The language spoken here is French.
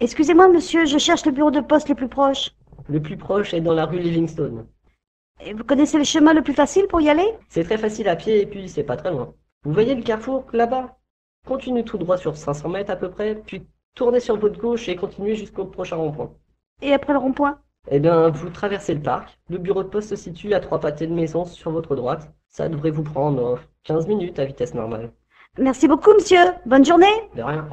Excusez-moi, monsieur, je cherche le bureau de poste le plus proche. Le plus proche est dans la rue Livingstone. Et vous connaissez le chemin le plus facile pour y aller? C'est très facile à pied et puis c'est pas très loin. Vous voyez le carrefour là-bas? Continuez tout droit sur 500 mètres à peu près, puis tournez sur votre gauche et continuez jusqu'au prochain rond-point. Et après le rond-point? Eh bien, vous traversez le parc. Le bureau de poste se situe à trois pâtés de maison sur votre droite. Ça devrait vous prendre 15 minutes à vitesse normale. Merci beaucoup, monsieur. Bonne journée. De rien.